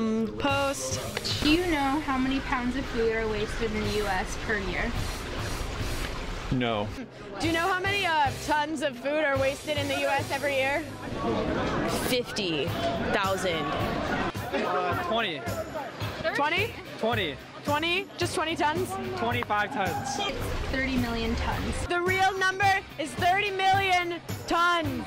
Compost. Do you know how many pounds of food are wasted in the U.S. per year? No. Do you know how many uh, tons of food are wasted in the U.S. every year? 50,000. Uh, 20. 20? 20. 20? Just 20 tons? 25 tons. 30 million tons. The real number is 30 million tons.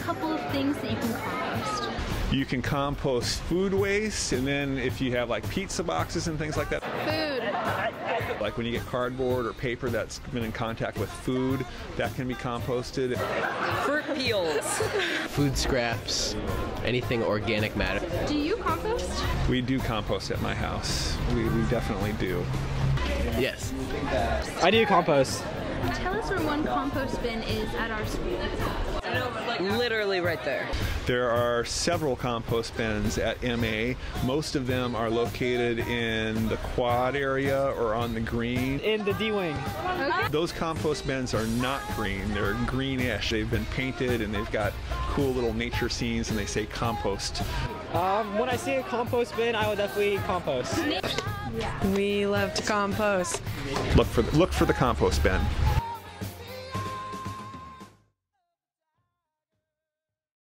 Couple of things that you can compost. You can compost food waste, and then if you have like pizza boxes and things like that, Food. like when you get cardboard or paper that's been in contact with food, that can be composted. Fruit peels. food scraps, anything organic matter. Do you compost? We do compost at my house. We, we definitely do. Yes. I do compost. Tell us where one compost bin is at our school. Literally right there. There are several compost bins at MA. Most of them are located in the quad area or on the green. In the D wing. Those compost bins are not green, they're greenish. They've been painted and they've got cool little nature scenes and they say compost. Um, when I see a compost bin, I will definitely compost. We love to compost. Look for look for the compost bin.